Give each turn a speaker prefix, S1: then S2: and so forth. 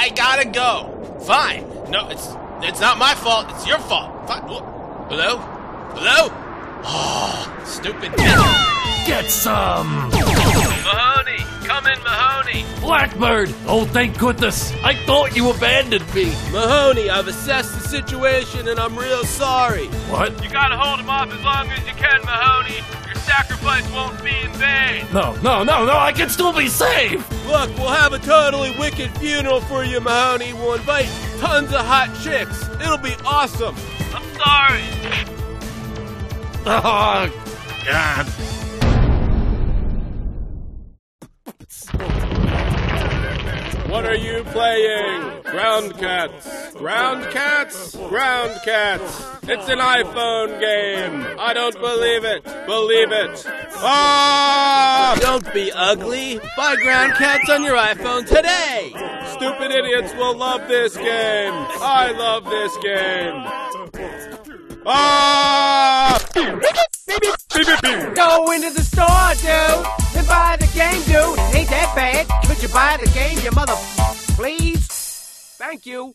S1: I gotta go. Fine. No, it's it's not my fault. It's your fault. Fine. Hello? Hello? Oh, stupid.
S2: Get some!
S3: Mahoney! Come in, Mahoney!
S2: Blackbird! Oh, thank goodness! I thought you abandoned me!
S4: Mahoney, I've assessed the situation and I'm real sorry.
S2: What?
S3: You gotta hold him off as long as you can, Mahoney. Your sacrifice won't be in vain.
S2: No, no, no, no, I can still be safe!
S4: Look, we'll have a totally wicked funeral for you, Mahoney. We'll invite tons of hot chicks. It'll be awesome.
S3: I'm sorry.
S2: Oh, God.
S4: What are you playing? Ground cats. Ground cats? Ground cats. It's an iPhone game. I don't believe it. Believe it. Ah! Don't be ugly. Buy ground cats on your iPhone today. Stupid idiots will love this game. I love this game. Ah!
S5: Go into the store, dude, buy the game, you mother... Please? Thank you.